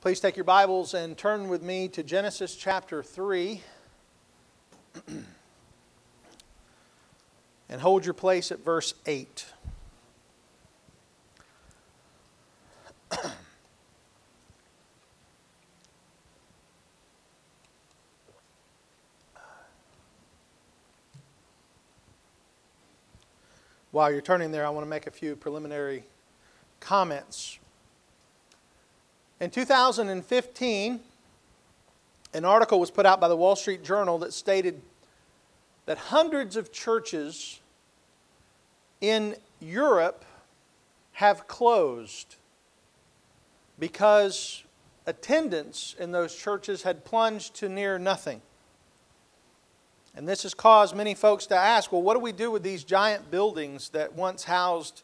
Please take your Bibles and turn with me to Genesis chapter 3. and hold your place at verse 8. While you're turning there, I want to make a few preliminary comments in 2015, an article was put out by the Wall Street Journal that stated that hundreds of churches in Europe have closed because attendance in those churches had plunged to near nothing. And this has caused many folks to ask well, what do we do with these giant buildings that once housed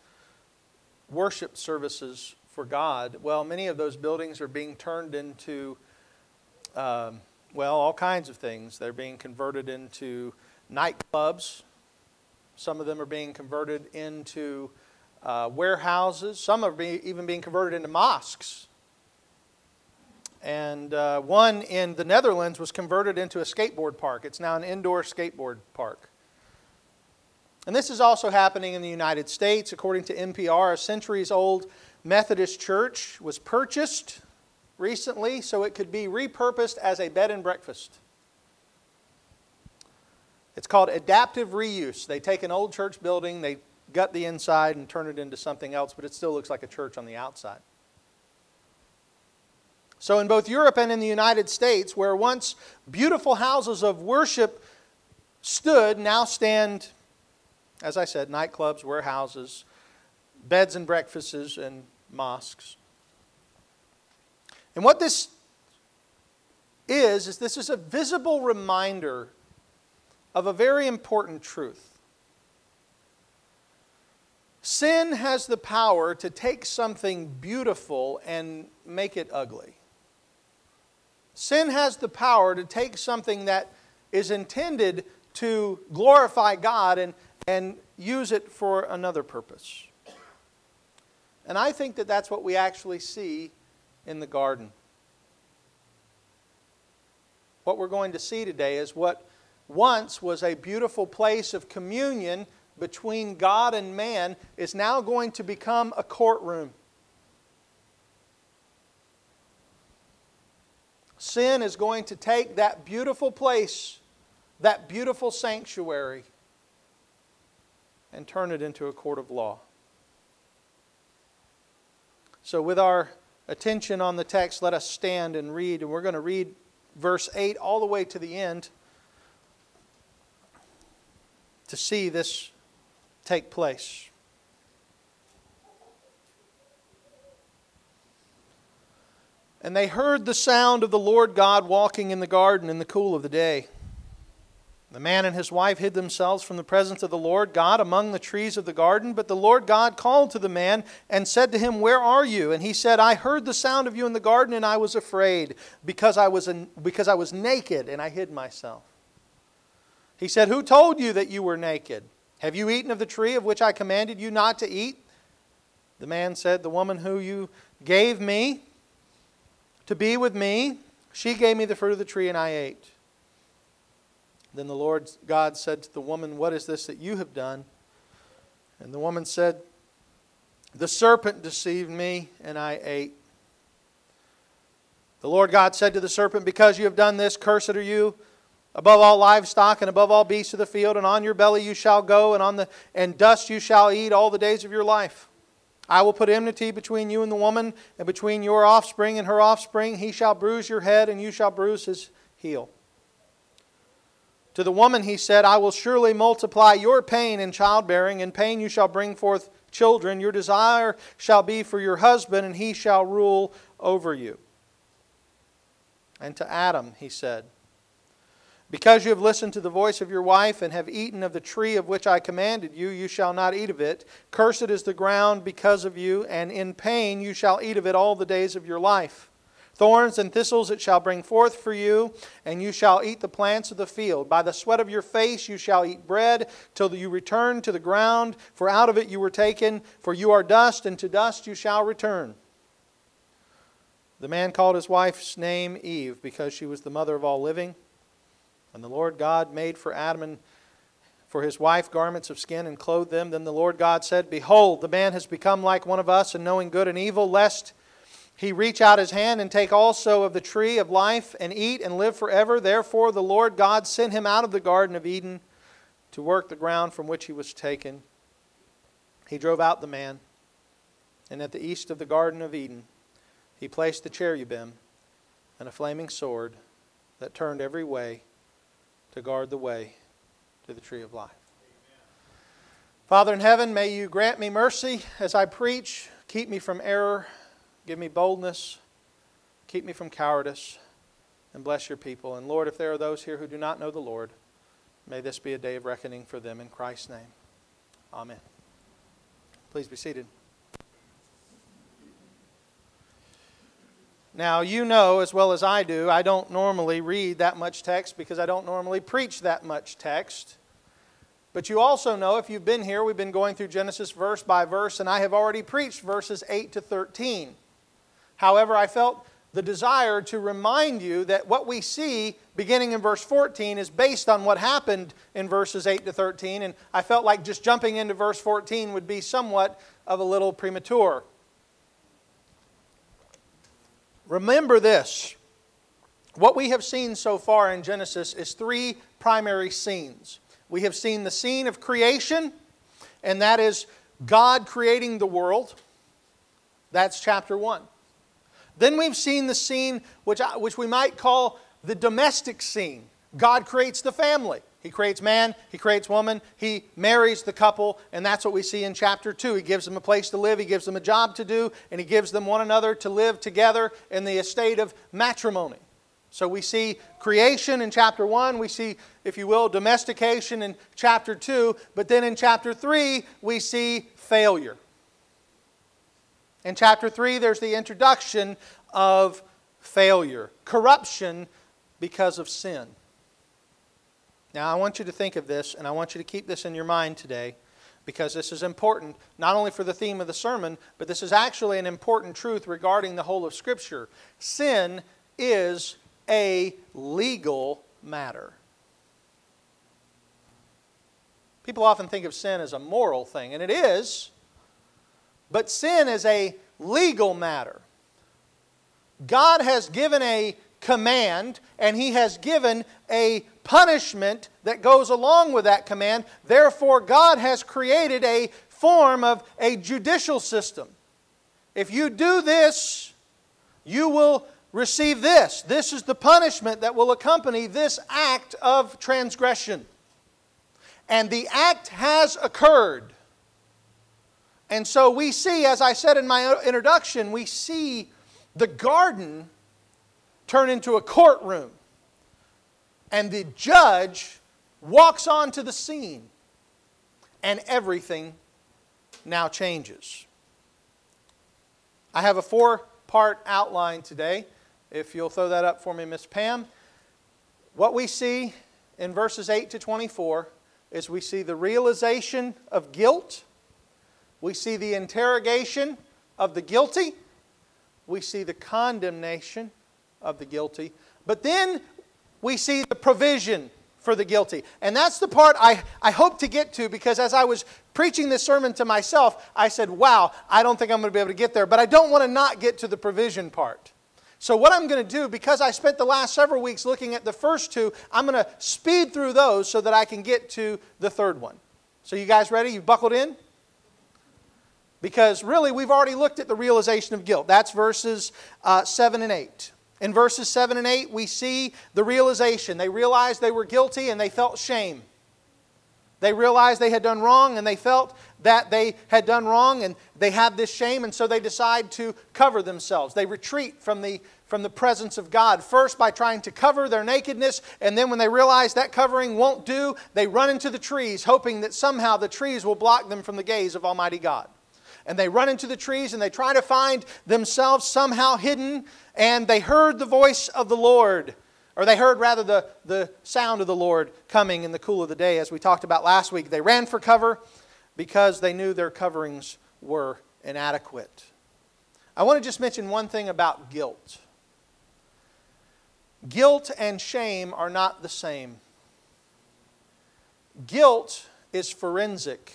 worship services for God. Well, many of those buildings are being turned into, um, well, all kinds of things. They're being converted into nightclubs. Some of them are being converted into uh, warehouses. Some are be, even being converted into mosques. And uh, one in the Netherlands was converted into a skateboard park. It's now an indoor skateboard park. And this is also happening in the United States. According to NPR, a centuries old Methodist Church was purchased recently so it could be repurposed as a bed and breakfast. It's called adaptive reuse. They take an old church building, they gut the inside and turn it into something else, but it still looks like a church on the outside. So, in both Europe and in the United States, where once beautiful houses of worship stood, now stand, as I said, nightclubs, warehouses, beds and breakfasts, and mosques. And what this is, is this is a visible reminder of a very important truth. Sin has the power to take something beautiful and make it ugly. Sin has the power to take something that is intended to glorify God and, and use it for another purpose. And I think that that's what we actually see in the garden. What we're going to see today is what once was a beautiful place of communion between God and man is now going to become a courtroom. Sin is going to take that beautiful place, that beautiful sanctuary, and turn it into a court of law. So, with our attention on the text, let us stand and read. And we're going to read verse 8 all the way to the end to see this take place. And they heard the sound of the Lord God walking in the garden in the cool of the day. The man and his wife hid themselves from the presence of the Lord God among the trees of the garden. But the Lord God called to the man and said to him, Where are you? And he said, I heard the sound of you in the garden, and I was afraid because I was, because I was naked and I hid myself. He said, Who told you that you were naked? Have you eaten of the tree of which I commanded you not to eat? The man said, The woman who you gave me to be with me, she gave me the fruit of the tree, and I ate. Then the Lord God said to the woman, What is this that you have done? And the woman said, The serpent deceived me, and I ate. The Lord God said to the serpent, Because you have done this, cursed are you above all livestock and above all beasts of the field, and on your belly you shall go, and on the and dust you shall eat all the days of your life. I will put enmity between you and the woman, and between your offspring and her offspring. He shall bruise your head, and you shall bruise his heel. To the woman he said, I will surely multiply your pain in childbearing. In pain you shall bring forth children. Your desire shall be for your husband, and he shall rule over you. And to Adam he said, Because you have listened to the voice of your wife and have eaten of the tree of which I commanded you, you shall not eat of it. Cursed is the ground because of you, and in pain you shall eat of it all the days of your life. Thorns and thistles it shall bring forth for you, and you shall eat the plants of the field. By the sweat of your face you shall eat bread till you return to the ground, for out of it you were taken, for you are dust, and to dust you shall return. The man called his wife's name Eve because she was the mother of all living. And the Lord God made for Adam and for his wife garments of skin and clothed them. Then the Lord God said, Behold, the man has become like one of us in knowing good and evil, lest he reach out his hand and take also of the tree of life and eat and live forever. Therefore the Lord God sent him out of the Garden of Eden to work the ground from which he was taken. He drove out the man, and at the east of the Garden of Eden, he placed the cherubim and a flaming sword that turned every way to guard the way to the tree of life. Father in heaven, may you grant me mercy as I preach. Keep me from error. Give me boldness. Keep me from cowardice. And bless your people. And Lord, if there are those here who do not know the Lord, may this be a day of reckoning for them in Christ's name. Amen. Please be seated. Now, you know as well as I do, I don't normally read that much text because I don't normally preach that much text. But you also know, if you've been here, we've been going through Genesis verse by verse, and I have already preached verses 8 to 13. However, I felt the desire to remind you that what we see beginning in verse 14 is based on what happened in verses 8 to 13, and I felt like just jumping into verse 14 would be somewhat of a little premature. Remember this. What we have seen so far in Genesis is three primary scenes. We have seen the scene of creation, and that is God creating the world. That's chapter 1. Then we've seen the scene which, which we might call the domestic scene. God creates the family. He creates man, he creates woman, he marries the couple, and that's what we see in chapter 2. He gives them a place to live, he gives them a job to do, and he gives them one another to live together in the estate of matrimony. So we see creation in chapter 1, we see, if you will, domestication in chapter 2, but then in chapter 3, we see failure. In chapter 3, there's the introduction of failure, corruption because of sin. Now, I want you to think of this, and I want you to keep this in your mind today because this is important, not only for the theme of the sermon, but this is actually an important truth regarding the whole of Scripture. Sin is a legal matter. People often think of sin as a moral thing, and it is, but sin is a legal matter. God has given a command, and He has given a punishment that goes along with that command. Therefore, God has created a form of a judicial system. If you do this, you will receive this. This is the punishment that will accompany this act of transgression. And the act has occurred. And so we see, as I said in my introduction, we see the garden turn into a courtroom and the judge walks onto the scene, and everything now changes. I have a four part outline today. If you'll throw that up for me, Miss Pam. What we see in verses 8 to 24 is we see the realization of guilt, we see the interrogation of the guilty, we see the condemnation of the guilty, but then we see the provision for the guilty. And that's the part I, I hope to get to because as I was preaching this sermon to myself, I said, wow, I don't think I'm going to be able to get there. But I don't want to not get to the provision part. So, what I'm going to do, because I spent the last several weeks looking at the first two, I'm going to speed through those so that I can get to the third one. So, you guys ready? You buckled in? Because really, we've already looked at the realization of guilt. That's verses uh, 7 and 8. In verses 7 and 8, we see the realization. They realized they were guilty and they felt shame. They realized they had done wrong and they felt that they had done wrong and they had this shame, and so they decide to cover themselves. They retreat from the, from the presence of God, first by trying to cover their nakedness, and then when they realize that covering won't do, they run into the trees, hoping that somehow the trees will block them from the gaze of Almighty God and they run into the trees and they try to find themselves somehow hidden, and they heard the voice of the Lord. Or they heard rather the, the sound of the Lord coming in the cool of the day, as we talked about last week. They ran for cover because they knew their coverings were inadequate. I want to just mention one thing about guilt. Guilt and shame are not the same. Guilt is forensic,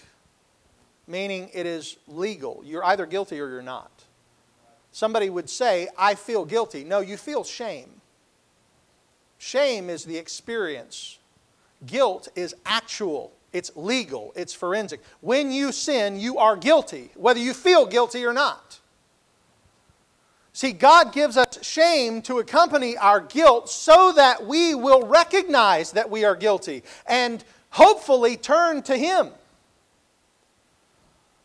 meaning it is legal. You're either guilty or you're not. Somebody would say, I feel guilty. No, you feel shame. Shame is the experience, guilt is actual. It's legal, it's forensic. When you sin, you are guilty, whether you feel guilty or not. See, God gives us shame to accompany our guilt so that we will recognize that we are guilty and hopefully turn to Him.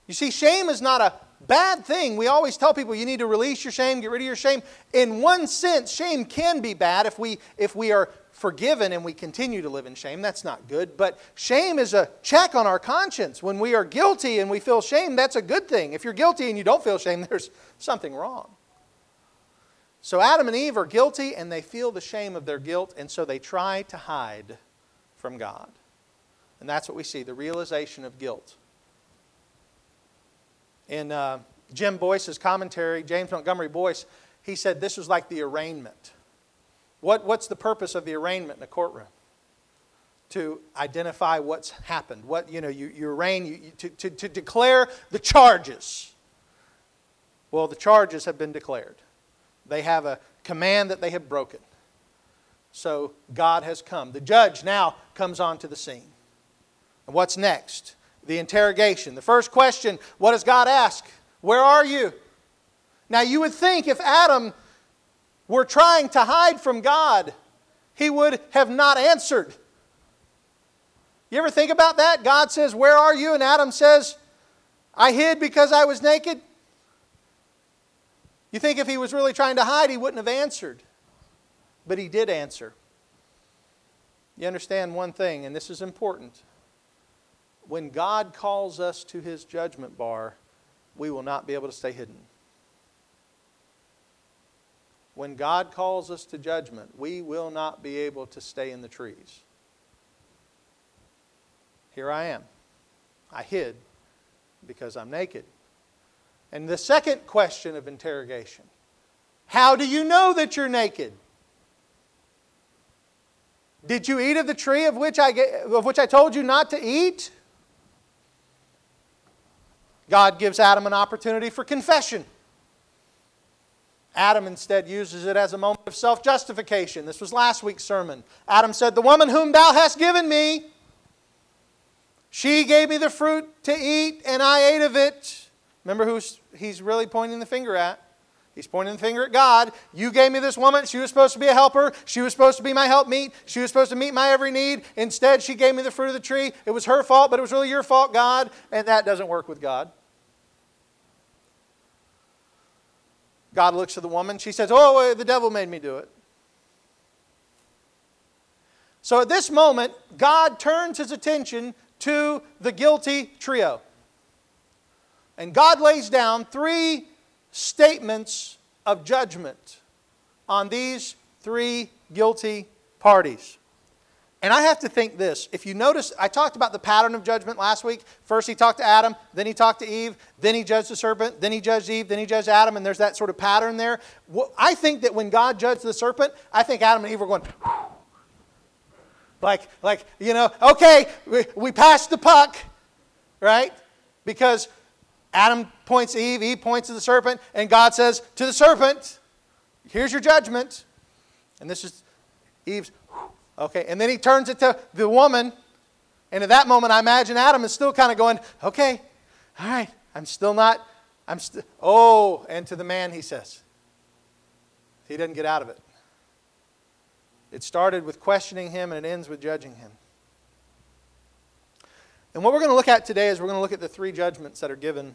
You see, shame is not a bad thing. We always tell people you need to release your shame, get rid of your shame. In one sense, shame can be bad if we, if we are forgiven and we continue to live in shame. That's not good. But shame is a check on our conscience. When we are guilty and we feel shame, that's a good thing. If you're guilty and you don't feel shame, there's something wrong. So Adam and Eve are guilty and they feel the shame of their guilt, and so they try to hide from God. And that's what we see the realization of guilt. In uh, Jim Boice's commentary, James Montgomery Boice, he said this was like the arraignment. What, what's the purpose of the arraignment in a courtroom? To identify what's happened. What, you know, you, you arraign, you, you, to, to, to declare the charges. Well, the charges have been declared. They have a command that they have broken. So God has come. The judge now comes onto the scene. And what's next? The interrogation. The first question what does God ask? Where are you? Now, you would think if Adam were trying to hide from God, he would have not answered. You ever think about that? God says, Where are you? And Adam says, I hid because I was naked. You think if he was really trying to hide, he wouldn't have answered. But he did answer. You understand one thing, and this is important. When God calls us to his judgment bar, we will not be able to stay hidden. When God calls us to judgment, we will not be able to stay in the trees. Here I am. I hid because I'm naked. And the second question of interrogation How do you know that you're naked? Did you eat of the tree of which I, of which I told you not to eat? God gives Adam an opportunity for confession. Adam instead uses it as a moment of self justification. This was last week's sermon. Adam said, The woman whom thou hast given me, she gave me the fruit to eat, and I ate of it. Remember who he's really pointing the finger at? He's pointing the finger at God. You gave me this woman. She was supposed to be a helper. She was supposed to be my helpmeet. She was supposed to meet my every need. Instead, she gave me the fruit of the tree. It was her fault, but it was really your fault, God. And that doesn't work with God. God looks at the woman. She says, Oh, the devil made me do it. So at this moment, God turns his attention to the guilty trio. And God lays down three statements of judgment on these three guilty parties. And I have to think this. If you notice, I talked about the pattern of judgment last week. First, he talked to Adam, then he talked to Eve, then he judged the serpent, then he judged Eve, then he judged Adam, and there's that sort of pattern there. I think that when God judged the serpent, I think Adam and Eve were going, like, like you know, okay, we, we passed the puck, right? Because Adam points to Eve, Eve points to the serpent, and God says to the serpent, here's your judgment. And this is Eve's, Okay, and then he turns it to the woman. And at that moment, I imagine Adam is still kind of going, okay, all right, I'm still not, I'm still, oh, and to the man he says, he doesn't get out of it. It started with questioning him and it ends with judging him. And what we're going to look at today is we're going to look at the three judgments that are given.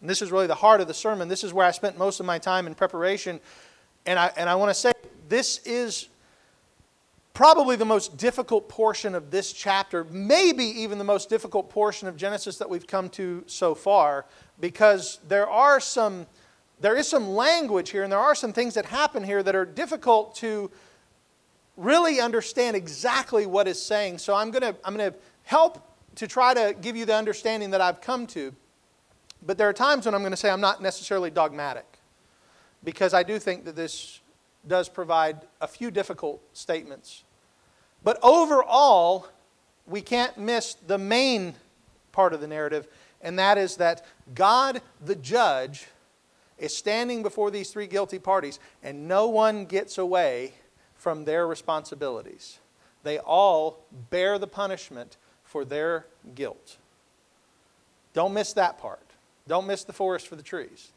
And this is really the heart of the sermon. This is where I spent most of my time in preparation. And I, and I want to say this is probably the most difficult portion of this chapter, maybe even the most difficult portion of Genesis that we've come to so far, because there are some there is some language here and there are some things that happen here that are difficult to really understand exactly what is saying. So I'm going to I'm going to help to try to give you the understanding that I've come to. But there are times when I'm going to say I'm not necessarily dogmatic. because I do think that this does provide a few difficult statements. But overall, we can't miss the main part of the narrative, and that is that God, the judge, is standing before these three guilty parties, and no one gets away from their responsibilities. They all bear the punishment for their guilt. Don't miss that part. Don't miss the forest for the trees.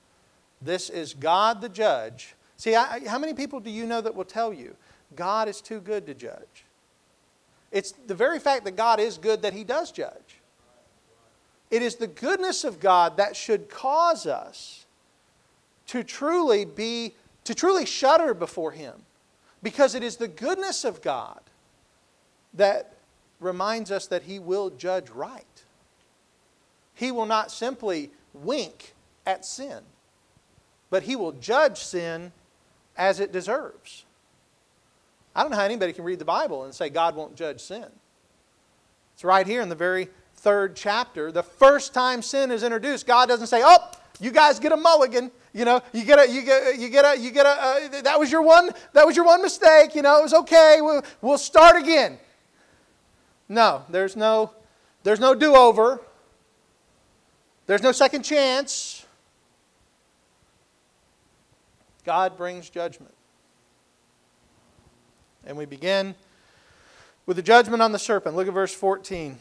This is God the judge. See, I, how many people do you know that will tell you God is too good to judge? It's the very fact that God is good that He does judge. It is the goodness of God that should cause us to truly be, to truly shudder before Him. Because it is the goodness of God that reminds us that He will judge right. He will not simply wink at sin, but He will judge sin as it deserves. I don't know how anybody can read the Bible and say God won't judge sin. It's right here in the very third chapter. The first time sin is introduced, God doesn't say, "Oh, you guys get a mulligan." You know, you get a, you get, you get a, you get a. Uh, that was your one. That was your one mistake. You know, it was okay. We'll, we'll start again. No, there's no, there's no do-over. There's no second chance. God brings judgment. And we begin with the judgment on the serpent. Look at verse 14.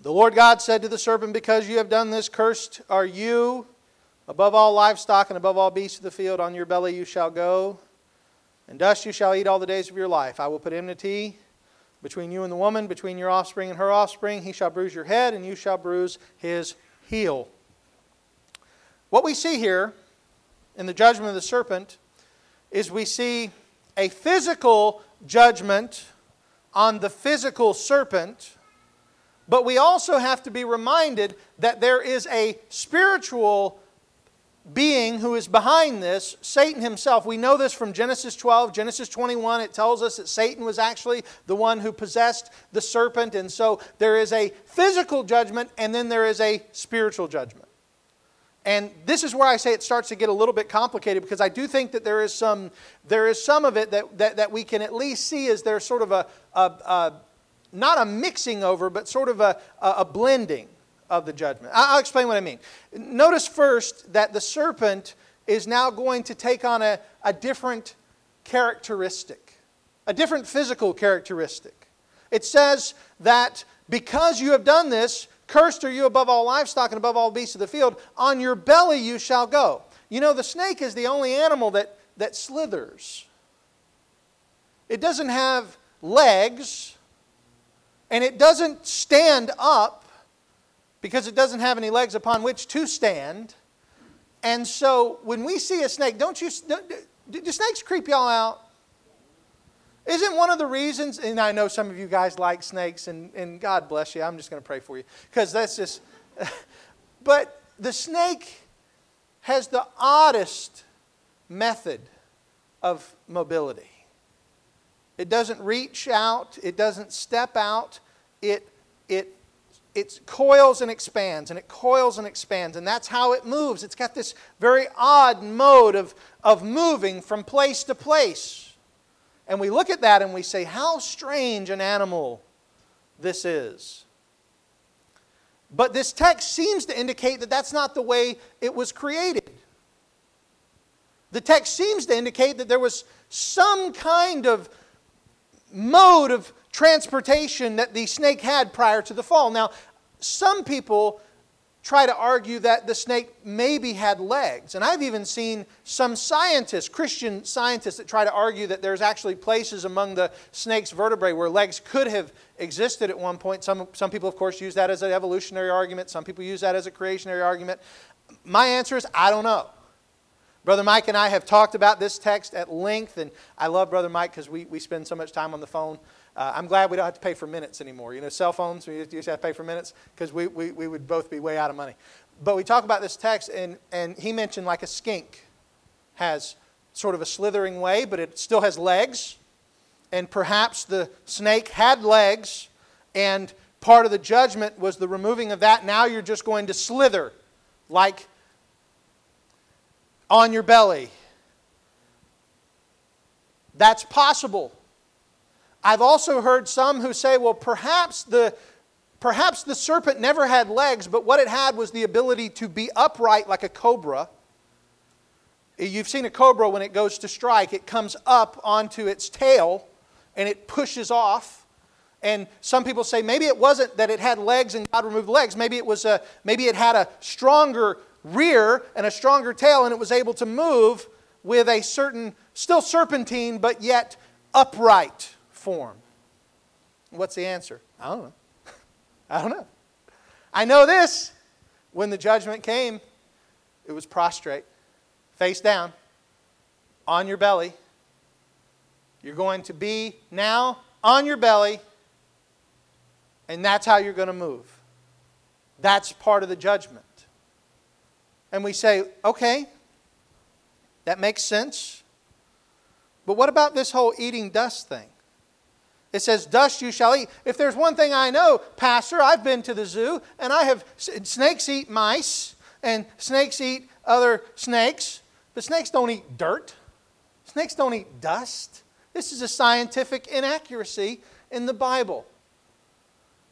The Lord God said to the serpent, Because you have done this, cursed are you above all livestock and above all beasts of the field. On your belly you shall go, and dust you shall eat all the days of your life. I will put enmity between you and the woman, between your offspring and her offspring. He shall bruise your head, and you shall bruise his heel. What we see here in the judgment of the serpent is we see a physical judgment on the physical serpent, but we also have to be reminded that there is a spiritual being who is behind this, Satan himself. We know this from Genesis 12, Genesis 21. It tells us that Satan was actually the one who possessed the serpent. And so there is a physical judgment and then there is a spiritual judgment. And this is where I say it starts to get a little bit complicated because I do think that there is some, there is some of it that, that, that we can at least see as there's sort of a, a, a not a mixing over, but sort of a, a blending of the judgment. I'll explain what I mean. Notice first that the serpent is now going to take on a, a different characteristic, a different physical characteristic. It says that because you have done this, cursed are you above all livestock and above all beasts of the field, on your belly you shall go. You know, the snake is the only animal that, that slithers. It doesn't have legs, and it doesn't stand up because it doesn't have any legs upon which to stand. And so when we see a snake, don't you, do, do snakes creep y'all out? Isn't one of the reasons, and I know some of you guys like snakes, and, and God bless you, I'm just going to pray for you, because that's just, but the snake has the oddest method of mobility. It doesn't reach out, it doesn't step out, it, it it coils and expands and it coils and expands and that's how it moves it's got this very odd mode of, of moving from place to place and we look at that and we say how strange an animal this is but this text seems to indicate that that's not the way it was created the text seems to indicate that there was some kind of mode of transportation that the snake had prior to the fall. Now, some people try to argue that the snake maybe had legs. And I've even seen some scientists, Christian scientists, that try to argue that there's actually places among the snake's vertebrae where legs could have existed at one point. Some, some people, of course, use that as an evolutionary argument. Some people use that as a creationary argument. My answer is I don't know. Brother Mike and I have talked about this text at length, and I love Brother Mike because we, we spend so much time on the phone. Uh, I'm glad we don't have to pay for minutes anymore. You know, cell phones, we used to have to pay for minutes because we, we, we would both be way out of money. But we talk about this text, and, and he mentioned like a skink has sort of a slithering way, but it still has legs. And perhaps the snake had legs, and part of the judgment was the removing of that. Now you're just going to slither like on your belly. That's possible. I've also heard some who say, well, perhaps the, perhaps the serpent never had legs, but what it had was the ability to be upright like a cobra. You've seen a cobra when it goes to strike, it comes up onto its tail and it pushes off. And some people say maybe it wasn't that it had legs and God removed legs. Maybe it was a, maybe it had a stronger rear and a stronger tail and it was able to move with a certain, still serpentine, but yet upright form. What's the answer? I don't know. I don't know. I know this. When the judgment came, it was prostrate, face down, on your belly. You're going to be now on your belly, and that's how you're going to move. That's part of the judgment. And we say, okay, that makes sense. But what about this whole eating dust thing? It says, Dust you shall eat. If there's one thing I know, Pastor, I've been to the zoo and I have, snakes eat mice and snakes eat other snakes, but snakes don't eat dirt. Snakes don't eat dust. This is a scientific inaccuracy in the Bible.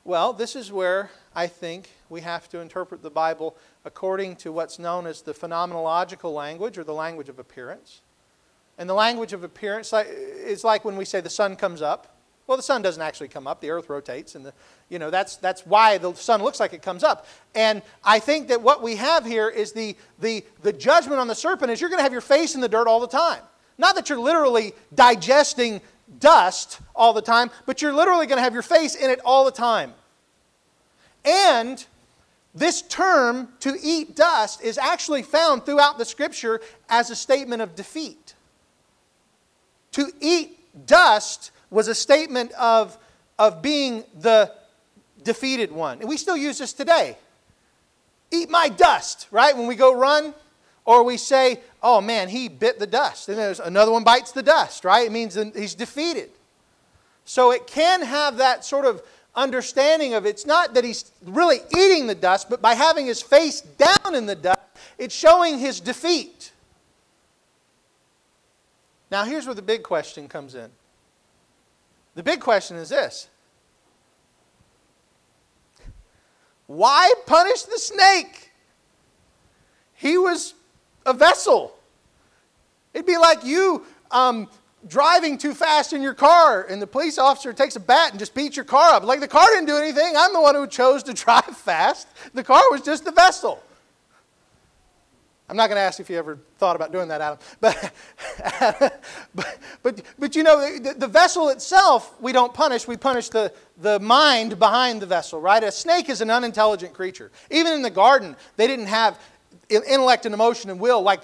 Well, this is where I think we have to interpret the Bible according to what's known as the phenomenological language or the language of appearance. And the language of appearance is like when we say the sun comes up. Well, the sun doesn't actually come up, the earth rotates, and the, you know, that's, that's why the sun looks like it comes up. And I think that what we have here is the, the, the judgment on the serpent is you're going to have your face in the dirt all the time. Not that you're literally digesting dust all the time, but you're literally going to have your face in it all the time. And this term, to eat dust, is actually found throughout the scripture as a statement of defeat. To eat dust was a statement of, of being the defeated one. And we still use this today. Eat my dust, right? When we go run, or we say, oh man, he bit the dust. And there's another one bites the dust, right? It means he's defeated. So it can have that sort of understanding of it's not that he's really eating the dust, but by having his face down in the dust, it's showing his defeat. Now, here's where the big question comes in the big question is this Why punish the snake? He was a vessel. It'd be like you um, driving too fast in your car and the police officer takes a bat and just beats your car up. Like the car didn't do anything. I'm the one who chose to drive fast. The car was just the vessel. I'm not going to ask if you ever thought about doing that, Adam. But, but, but, you know, the, the, vessel itself, we don't punish. We punish the, the mind behind the vessel, right? A snake is an unintelligent creature. Even in the garden, they didn't have intellect and emotion and will like,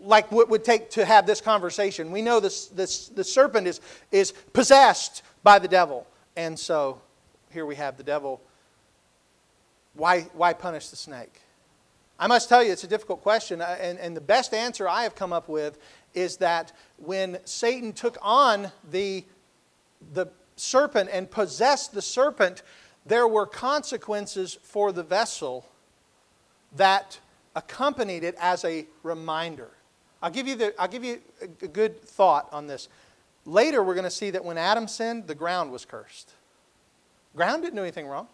like what would take to have this conversation. We know this, this, the serpent is, is possessed by the devil. And so here we have the devil. Why, why punish the snake? I must tell you, it's a difficult question. Uh, and, and the best answer I have come up with is that when Satan took on the, the serpent and possessed the serpent, there were consequences for the vessel that accompanied it as a reminder. I'll give you, the, I'll give you a good thought on this. Later, we're going to see that when Adam sinned, the ground was cursed. Ground didn't do anything wrong.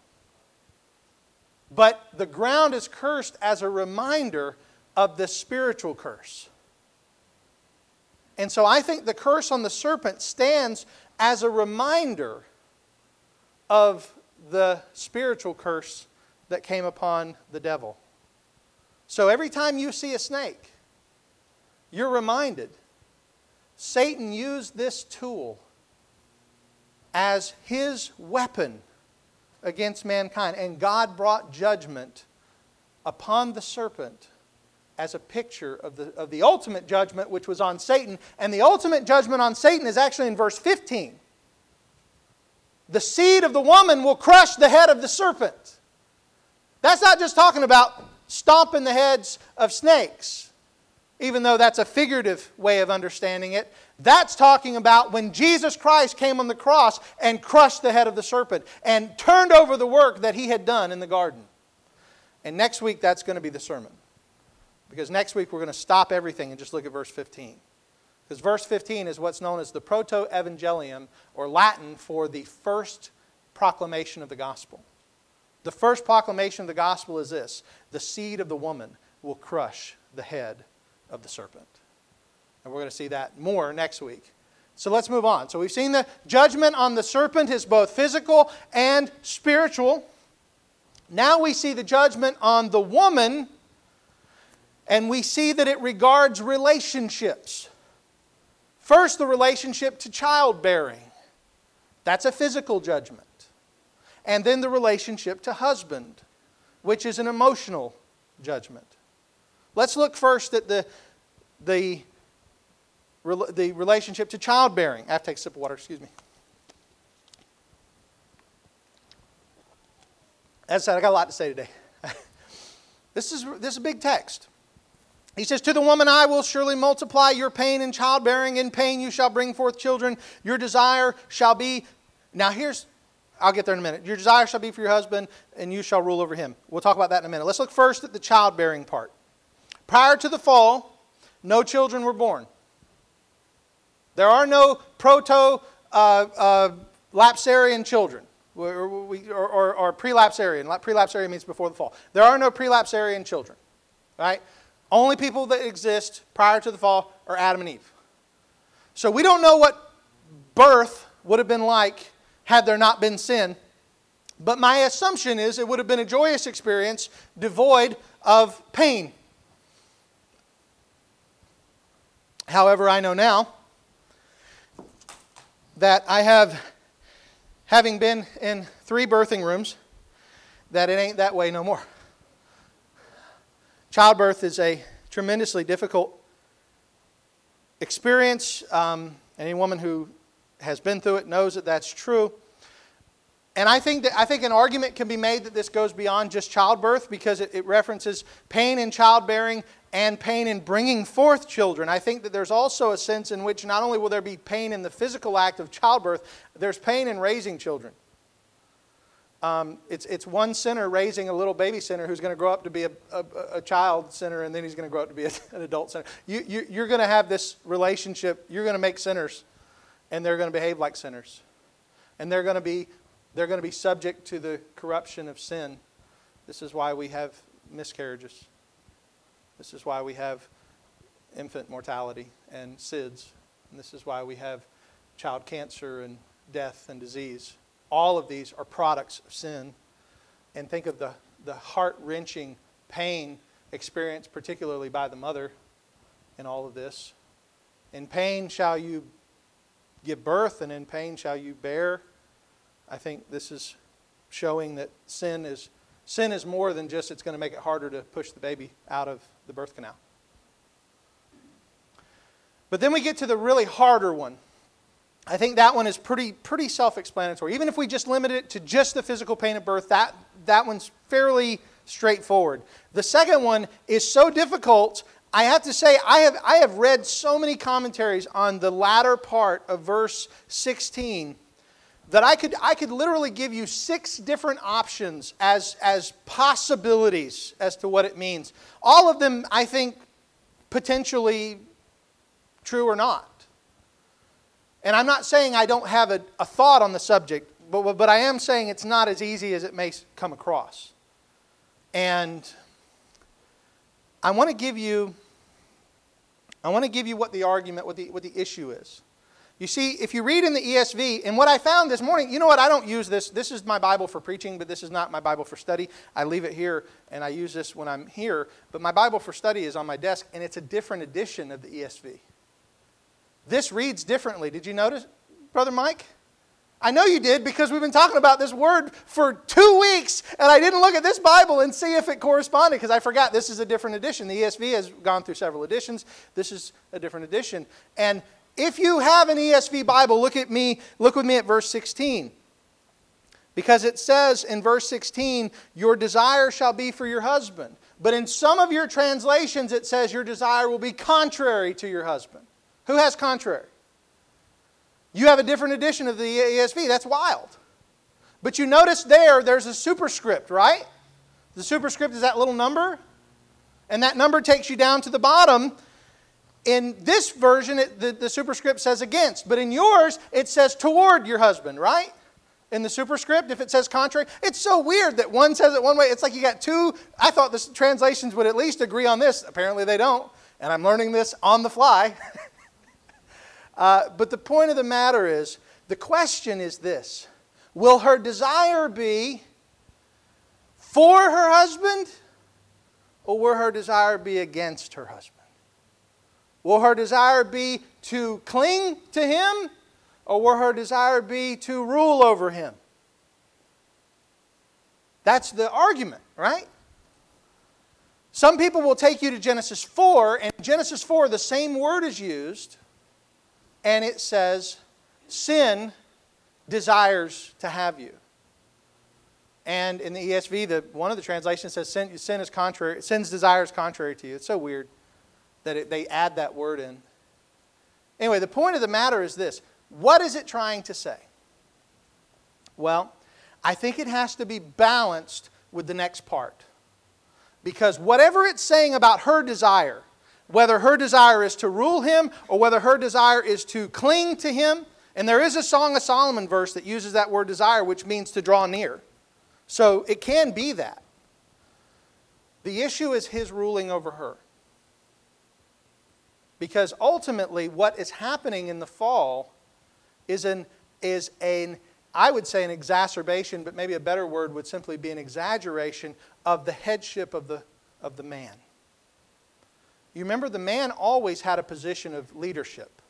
But the ground is cursed as a reminder of the spiritual curse. And so I think the curse on the serpent stands as a reminder of the spiritual curse that came upon the devil. So every time you see a snake, you're reminded Satan used this tool as his weapon against mankind. And God brought judgment upon the serpent as a picture of the, of the ultimate judgment, which was on Satan. And the ultimate judgment on Satan is actually in verse 15. The seed of the woman will crush the head of the serpent. That's not just talking about stomping the heads of snakes, even though that's a figurative way of understanding it. That's talking about when Jesus Christ came on the cross and crushed the head of the serpent and turned over the work that he had done in the garden. And next week, that's going to be the sermon. Because next week we're going to stop everything and just look at verse 15. Because verse 15 is what's known as the proto evangelium, or Latin for the first proclamation of the gospel. The first proclamation of the gospel is this the seed of the woman will crush the head of the serpent. And we're going to see that more next week. So let's move on. So we've seen the judgment on the serpent is both physical and spiritual. Now we see the judgment on the woman, and we see that it regards relationships. First, the relationship to childbearing. That's a physical judgment. And then the relationship to husband, which is an emotional judgment. Let's look first at the, the, the relationship to childbearing. I have to take a sip of water, excuse me. As I said, I got a lot to say today. this, is, this is a big text. He says, To the woman I will surely multiply your pain in childbearing. In pain you shall bring forth children. Your desire shall be. Now here's, I'll get there in a minute. Your desire shall be for your husband, and you shall rule over him. We'll talk about that in a minute. Let's look first at the childbearing part. Prior to the fall, no children were born. There are no proto uh, uh, lapsarian children or, or, or pre-lapsarian. Pre-lapsarian means before the fall. There are no pre-lapsarian children, right? Only people that exist prior to the fall are Adam and Eve. So we don't know what birth would have been like had there not been sin. But my assumption is it would have been a joyous experience devoid of pain. However, I know now that I have, having been in three birthing rooms, that it ain't that way no more. Childbirth is a tremendously difficult experience. Um, any woman who has been through it knows that that's true. And I think, that, I think an argument can be made that this goes beyond just childbirth because it, it references pain in childbearing and pain in bringing forth children. I think that there's also a sense in which not only will there be pain in the physical act of childbirth, there's pain in raising children. Um, it's, it's one sinner raising a little baby sinner who's going to grow up to be a, a, a child sinner and then he's going to grow up to be a, an adult sinner. You, you, you're going to have this relationship. You're going to make sinners and they're going to behave like sinners. And they're going to be, they're going to be subject to the corruption of sin. This is why we have miscarriages. This is why we have infant mortality and SIDS. And this is why we have child cancer and death and disease all of these are products of sin. And think of the, the heart wrenching pain experienced, particularly by the mother, in all of this. In pain shall you give birth, and in pain shall you bear. I think this is showing that sin is sin is more than just it's going to make it harder to push the baby out of the birth canal. But then we get to the really harder one. I think that one is pretty, pretty self explanatory. Even if we just limit it to just the physical pain of birth, that, that one's fairly straightforward. The second one is so difficult. I have to say, I have, I have read so many commentaries on the latter part of verse 16 that I could, I could literally give you six different options as, as possibilities as to what it means. All of them, I think, potentially true or not. And I'm not saying I don't have a, a thought on the subject, but, but I am saying it's not as easy as it may come across. And I want to give you I want to give you what the argument, what the, what the issue is. You see, if you read in the ESV, and what I found this morning, you know what? I don't use this. This is my Bible for preaching, but this is not my Bible for study. I leave it here, and I use this when I'm here. But my Bible for study is on my desk, and it's a different edition of the ESV. This reads differently. Did you notice, Brother Mike? I know you did because we've been talking about this word for two weeks, and I didn't look at this Bible and see if it corresponded because I forgot this is a different edition. The ESV has gone through several editions. This is a different edition. And if you have an ESV Bible, look at me, look with me at verse 16. Because it says in verse 16, Your desire shall be for your husband. But in some of your translations, it says, Your desire will be contrary to your husband. Who has contrary? You have a different edition of the ESV. That's wild. But you notice there, there's a superscript, right? The superscript is that little number. And that number takes you down to the bottom. In this version, it, the, the superscript says against, but in yours, it says toward your husband, right? In the superscript, if it says contrary, it's so weird that one says it one way. It's like you got two. I thought the translations would at least agree on this. Apparently, they don't. And I'm learning this on the fly. uh, but the point of the matter is the question is this Will her desire be for her husband, or will her desire be against her husband? Will her desire be to cling to him, or will her desire be to rule over him? That's the argument, right? Some people will take you to Genesis 4, and Genesis 4, the same word is used, and it says, Sin desires to have you. And in the ESV, the, one of the translations says sin, sin is contrary, sin's desire is contrary to you. It's so weird that it, they add that word in. Anyway, the point of the matter is this what is it trying to say? Well, I think it has to be balanced with the next part. Because whatever it's saying about her desire, whether her desire is to rule him or whether her desire is to cling to him, and there is a Song of Solomon verse that uses that word desire, which means to draw near. So it can be that. The issue is his ruling over her. Because ultimately, what is happening in the fall is an, is an, I would say, an exacerbation, but maybe a better word would simply be an exaggeration of the headship of the, of the man. You remember, the man always had a position of leadership.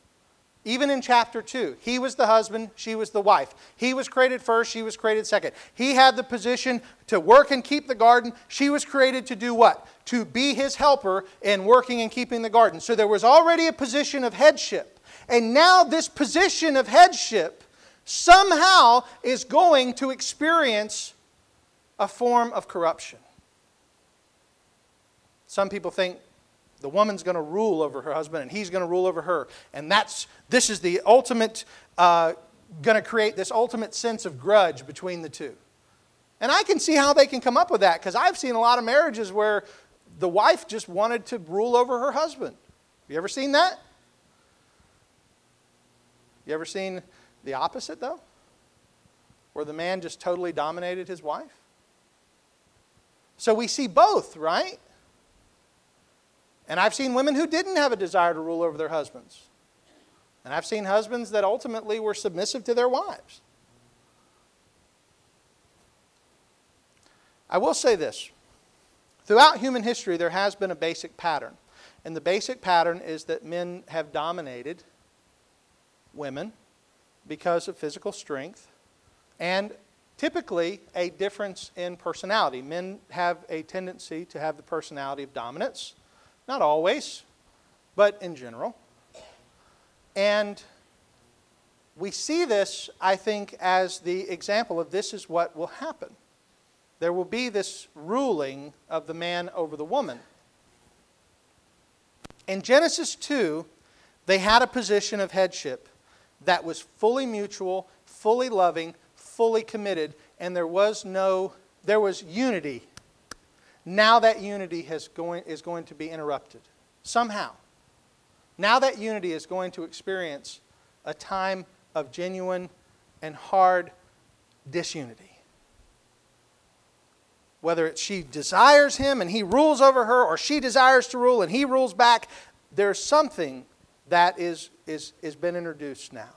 Even in chapter 2, he was the husband, she was the wife. He was created first, she was created second. He had the position to work and keep the garden. She was created to do what? To be his helper in working and keeping the garden. So there was already a position of headship. And now this position of headship somehow is going to experience a form of corruption. Some people think the woman's going to rule over her husband and he's going to rule over her. And that's, this is the ultimate, uh, going to create this ultimate sense of grudge between the two. And I can see how they can come up with that because I've seen a lot of marriages where the wife just wanted to rule over her husband. Have You ever seen that? You ever seen the opposite, though? Where the man just totally dominated his wife? So we see both, right? And I've seen women who didn't have a desire to rule over their husbands. And I've seen husbands that ultimately were submissive to their wives. I will say this throughout human history, there has been a basic pattern. And the basic pattern is that men have dominated women because of physical strength and typically a difference in personality. Men have a tendency to have the personality of dominance not always, but in general. And we see this, I think, as the example of this is what will happen. There will be this ruling of the man over the woman. In Genesis 2, they had a position of headship that was fully mutual, fully loving, fully committed, and there was no, there was unity now that unity has going, is going to be interrupted. Somehow. Now that unity is going to experience a time of genuine and hard disunity. Whether it's she desires him and he rules over her, or she desires to rule and he rules back, there's something that is, is, is been introduced now.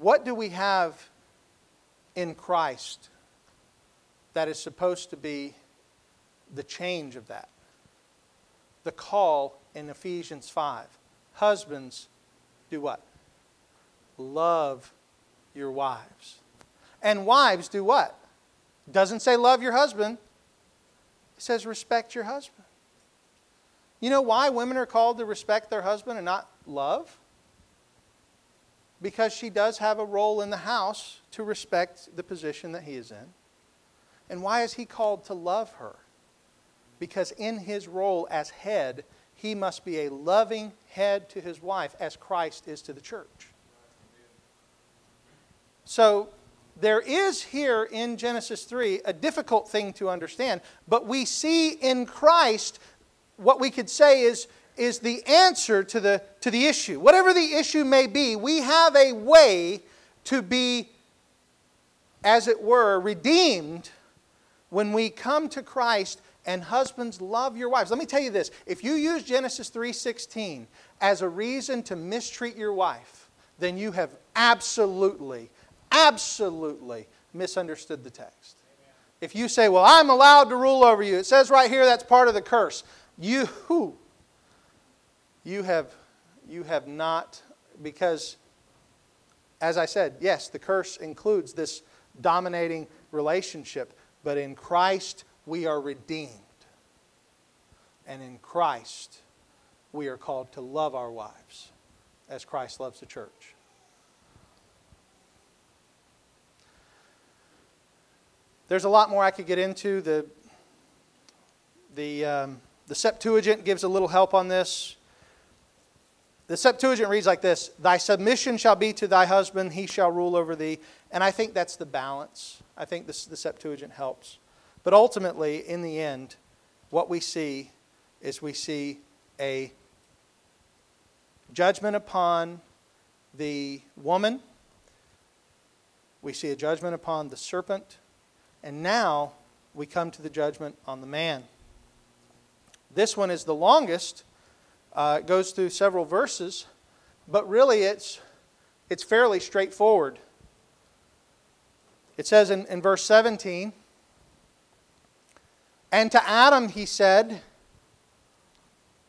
What do we have in Christ that is supposed to be the change of that. The call in Ephesians 5. Husbands, do what? Love your wives. And wives, do what? Doesn't say love your husband, it says respect your husband. You know why women are called to respect their husband and not love? Because she does have a role in the house to respect the position that he is in. And why is he called to love her? Because in his role as head, he must be a loving head to his wife as Christ is to the church. So there is here in Genesis 3 a difficult thing to understand, but we see in Christ what we could say is, is the answer to the, to the issue. Whatever the issue may be, we have a way to be, as it were, redeemed when we come to Christ and husbands love your wives. Let me tell you this. If you use Genesis 3:16 as a reason to mistreat your wife, then you have absolutely absolutely misunderstood the text. If you say, "Well, I'm allowed to rule over you." It says right here that's part of the curse. You who you have you have not because as I said, yes, the curse includes this dominating relationship, but in Christ we are redeemed. And in Christ, we are called to love our wives as Christ loves the church. There's a lot more I could get into. The, the, um, the Septuagint gives a little help on this. The Septuagint reads like this Thy submission shall be to thy husband, he shall rule over thee. And I think that's the balance. I think this, the Septuagint helps. But ultimately, in the end, what we see is we see a judgment upon the woman, we see a judgment upon the serpent, and now we come to the judgment on the man. This one is the longest. Uh, it goes through several verses, but really it's, it's fairly straightforward. It says in, in verse 17, and to Adam he said,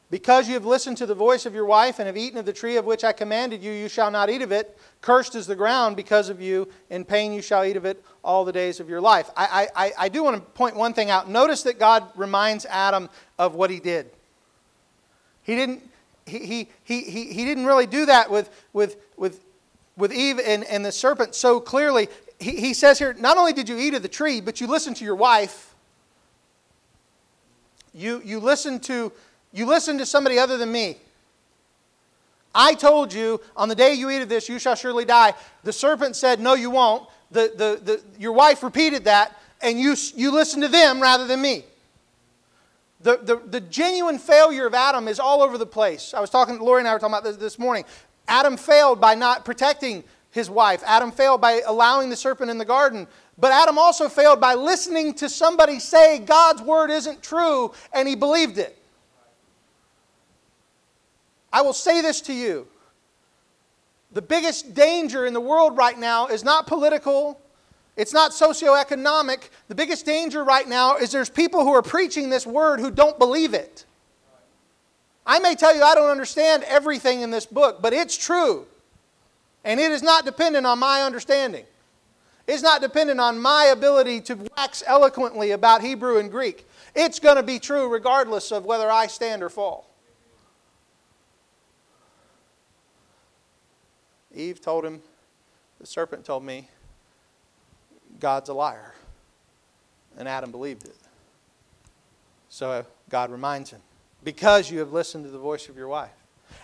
Because you have listened to the voice of your wife and have eaten of the tree of which I commanded you, you shall not eat of it. Cursed is the ground because of you. In pain you shall eat of it all the days of your life. I, I, I do want to point one thing out. Notice that God reminds Adam of what he did. He didn't, he, he, he, he, didn't really do that with, with, with, with Eve and, and the serpent so clearly. He, he says here, not only did you eat of the tree, but you listened to your wife you, you listen to you listen to somebody other than me. I told you, on the day you eat of this, you shall surely die. The serpent said, No, you won't. The, the, the, your wife repeated that, and you, you listened to them rather than me. The, the, the genuine failure of Adam is all over the place. I was talking, Lori and I were talking about this this morning. Adam failed by not protecting his wife, Adam failed by allowing the serpent in the garden. But Adam also failed by listening to somebody say God's word isn't true, and he believed it. I will say this to you. The biggest danger in the world right now is not political, it's not socioeconomic. The biggest danger right now is there's people who are preaching this word who don't believe it. I may tell you I don't understand everything in this book, but it's true. And it is not dependent on my understanding. It's not dependent on my ability to wax eloquently about Hebrew and Greek. It's going to be true regardless of whether I stand or fall. Eve told him, the serpent told me, God's a liar. And Adam believed it. So God reminds him, because you have listened to the voice of your wife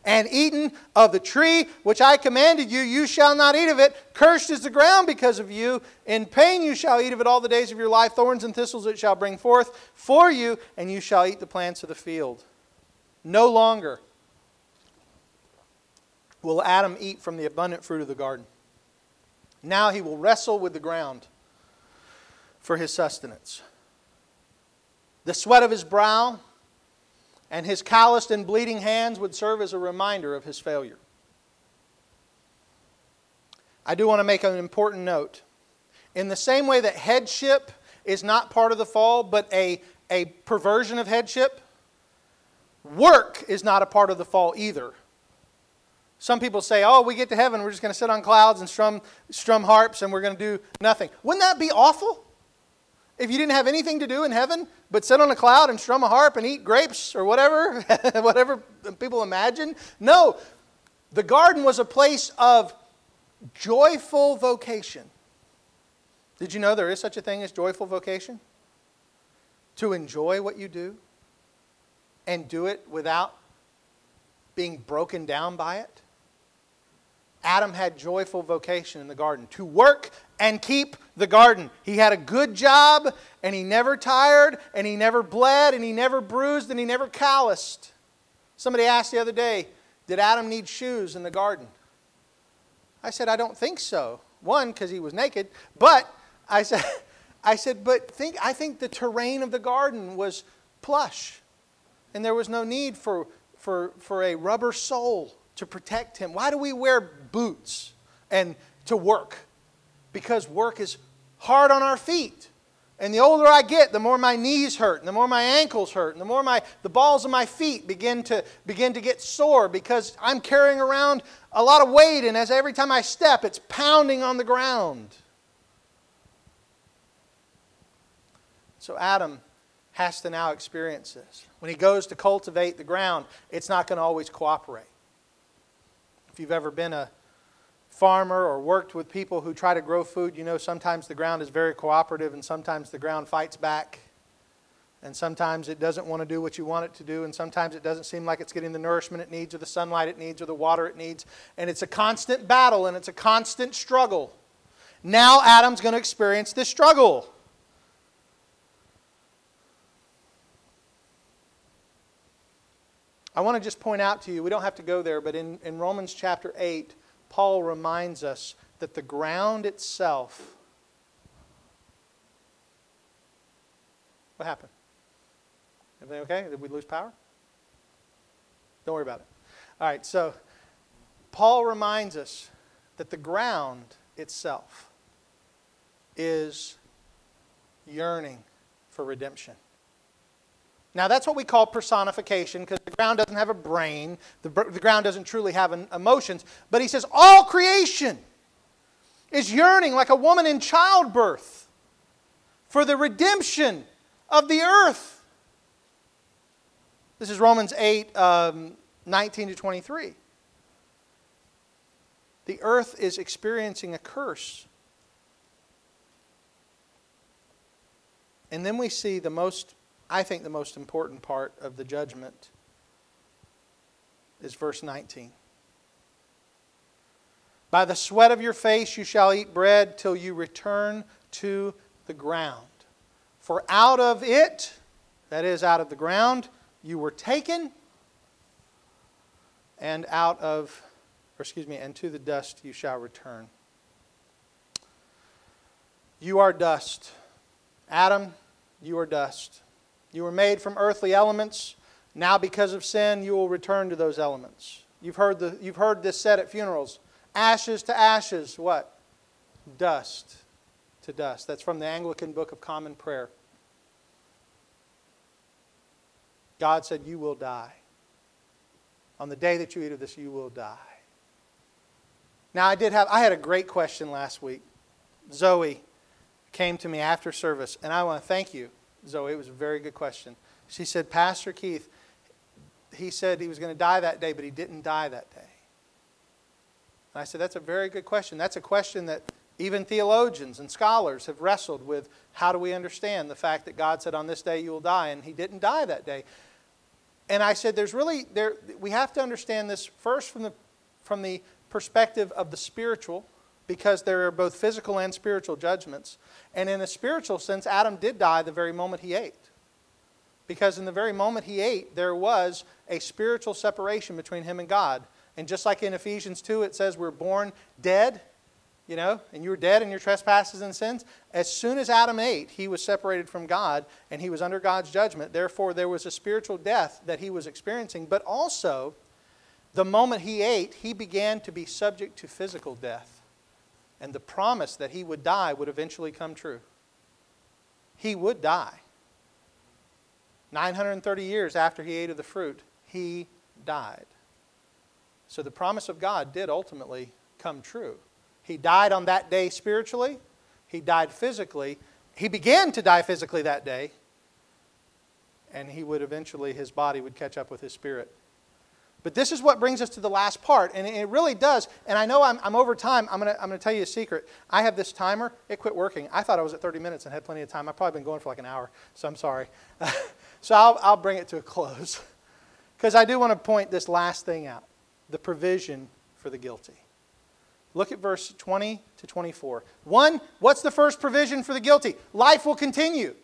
and eaten of the tree which I commanded you, you shall not eat of it. Cursed is the ground because of you. In pain you shall eat of it all the days of your life. Thorns and thistles it shall bring forth for you, and you shall eat the plants of the field. No longer will Adam eat from the abundant fruit of the garden. Now he will wrestle with the ground for his sustenance. The sweat of his brow and his calloused and bleeding hands would serve as a reminder of his failure. I do want to make an important note. In the same way that headship is not part of the fall, but a, a perversion of headship, work is not a part of the fall either. Some people say, oh, we get to heaven, we're just going to sit on clouds and strum, strum harps and we're going to do nothing. Wouldn't that be awful? If you didn't have anything to do in heaven but sit on a cloud and strum a harp and eat grapes or whatever, whatever people imagine? No. The garden was a place of joyful vocation. Did you know there is such a thing as joyful vocation? To enjoy what you do and do it without being broken down by it? Adam had joyful vocation in the garden to work and keep the garden. He had a good job, and he never tired, and he never bled, and he never bruised, and he never calloused. Somebody asked the other day, Did Adam need shoes in the garden? I said, I don't think so. One, because he was naked, but I said, I said, but think, I think the terrain of the garden was plush, and there was no need for, for, for a rubber sole to protect him. Why do we wear boots and to work? Because work is hard on our feet. And the older I get, the more my knees hurt, and the more my ankles hurt, and the more my, the balls of my feet begin to, begin to get sore because I'm carrying around a lot of weight, and as every time I step, it's pounding on the ground. So Adam has to now experience this. When he goes to cultivate the ground, it's not going to always cooperate. If you've ever been a farmer or worked with people who try to grow food, you know sometimes the ground is very cooperative and sometimes the ground fights back. And sometimes it doesn't want to do what you want it to do, and sometimes it doesn't seem like it's getting the nourishment it needs, or the sunlight it needs, or the water it needs. And it's a constant battle and it's a constant struggle. Now Adam's going to experience this struggle. I want to just point out to you, we don't have to go there, but in, in Romans chapter 8, Paul reminds us that the ground itself. What happened? Everything okay? Did we lose power? Don't worry about it. All right, so Paul reminds us that the ground itself is yearning for redemption. Now, that's what we call personification because the ground doesn't have a brain, the, the ground doesn't truly have an, emotions. But he says, all creation is yearning like a woman in childbirth for the redemption of the earth. This is Romans 8 um, 19 to 23. The earth is experiencing a curse. And then we see the most I think the most important part of the judgment is verse 19. By the sweat of your face you shall eat bread till you return to the ground. For out of it, that is, out of the ground, you were taken, and out of, or excuse me, and to the dust you shall return. You are dust. Adam, you are dust. You were made from earthly elements. Now, because of sin, you will return to those elements. You've heard, the, you've heard this said at funerals ashes to ashes, what? Dust to dust. That's from the Anglican Book of Common Prayer. God said, You will die. On the day that you eat of this, you will die. Now, I did have, I had a great question last week. Zoe came to me after service, and I want to thank you Zoe. It was a very good question. She said, Pastor Keith, he said he was going to die that day, but he didn't die that day. And I said, That's a very good question. That's a question that even theologians and scholars have wrestled with. How do we understand the fact that God said, On this day you will die, and he didn't die that day? And I said, There's really, there, we have to understand this first from the, from the perspective of the spiritual because there are both physical and spiritual judgments. And in a spiritual sense, Adam did die the very moment he ate. Because in the very moment he ate, there was a spiritual separation between him and God. And just like in Ephesians 2, it says we're born dead, you know, and you were dead in your trespasses and sins. As soon as Adam ate, he was separated from God and he was under God's judgment. Therefore, there was a spiritual death that he was experiencing. But also, the moment he ate, he began to be subject to physical death and the promise that he would die would eventually come true. He would die. 930 years after he ate of the fruit, he died. So the promise of God did ultimately come true. He died on that day spiritually, he died physically. He began to die physically that day, and he would eventually, his body would catch up with his spirit. But this is what brings us to the last part, and it really does. And I know I'm, I'm over time. I'm going to I'm gonna tell you a secret. I have this timer. It quit working. I thought I was at 30 minutes and had plenty of time. I've probably been going for like an hour, so I'm sorry. so I'll, I'll bring it to a close. Because I do want to point this last thing out the provision for the guilty. Look at verse 20 to 24. One, what's the first provision for the guilty? Life will continue.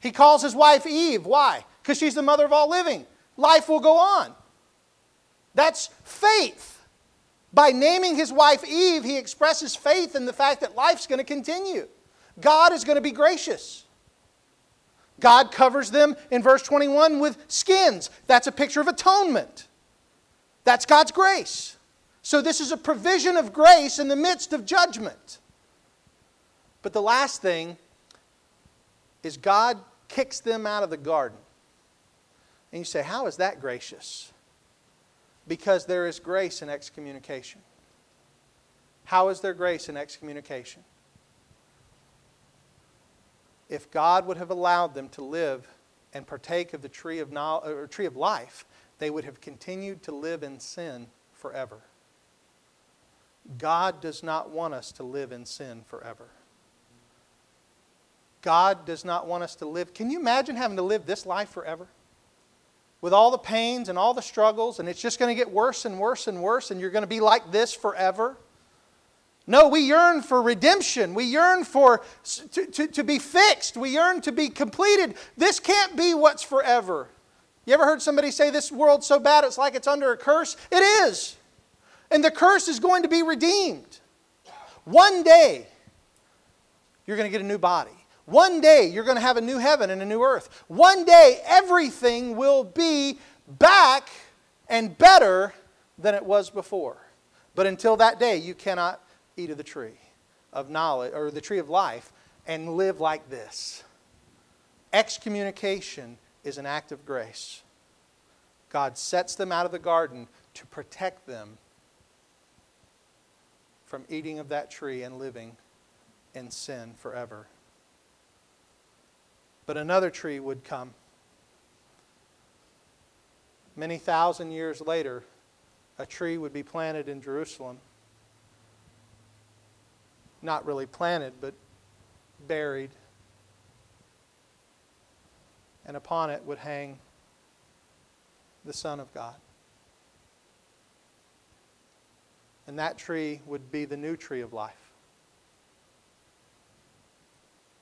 He calls his wife Eve. Why? Because she's the mother of all living. Life will go on. That's faith. By naming his wife Eve, he expresses faith in the fact that life's going to continue. God is going to be gracious. God covers them in verse 21 with skins. That's a picture of atonement. That's God's grace. So, this is a provision of grace in the midst of judgment. But the last thing is God kicks them out of the garden. And you say, How is that gracious? Because there is grace in excommunication. How is there grace in excommunication? If God would have allowed them to live and partake of the tree of, or tree of life, they would have continued to live in sin forever. God does not want us to live in sin forever. God does not want us to live. Can you imagine having to live this life forever? With all the pains and all the struggles, and it's just going to get worse and worse and worse, and you're going to be like this forever? No, we yearn for redemption. We yearn for to, to, to be fixed. We yearn to be completed. This can't be what's forever. You ever heard somebody say this world's so bad it's like it's under a curse? It is. And the curse is going to be redeemed. One day, you're going to get a new body. One day, you're going to have a new heaven and a new earth. One day, everything will be back and better than it was before. But until that day, you cannot eat of the tree of knowledge or the tree of life and live like this. Excommunication is an act of grace. God sets them out of the garden to protect them from eating of that tree and living in sin forever. But another tree would come. Many thousand years later, a tree would be planted in Jerusalem. Not really planted, but buried and upon it would hang the Son of God. And that tree would be the new tree of life.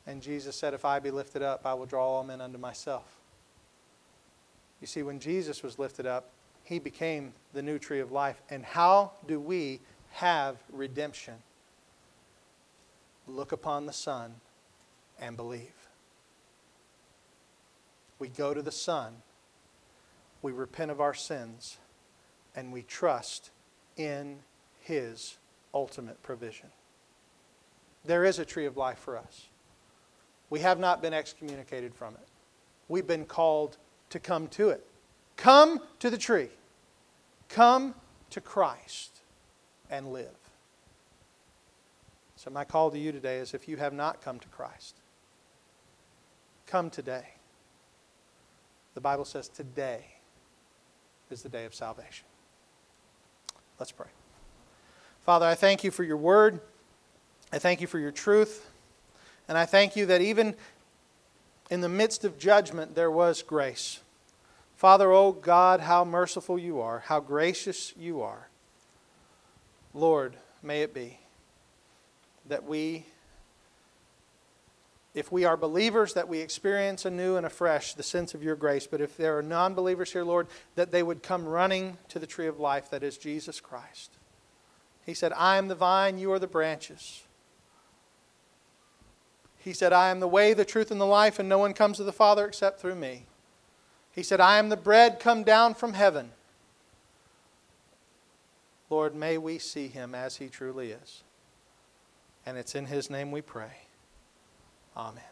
And Jesus said, If I be lifted up, I will draw all men unto myself. You see, when Jesus was lifted up, he became the new tree of life. And how do we have redemption? Look upon the Son and believe. We go to the Son, we repent of our sins, and we trust in His ultimate provision. There is a tree of life for us. We have not been excommunicated from it. We've been called to come to it. Come to the tree. Come to Christ and live. So, my call to you today is if you have not come to Christ, come today. The Bible says today is the day of salvation. Let's pray. Father, I thank you for your word. I thank you for your truth. And I thank you that even in the midst of judgment, there was grace. Father, oh God, how merciful you are, how gracious you are. Lord, may it be that we if we are believers, that we experience anew and afresh the sense of your grace. But if there are non believers here, Lord, that they would come running to the tree of life that is Jesus Christ. He said, I am the vine, you are the branches. He said, I am the way, the truth, and the life, and no one comes to the Father except through me. He said, I am the bread come down from heaven. Lord, may we see him as he truly is. And it's in his name we pray. Amen.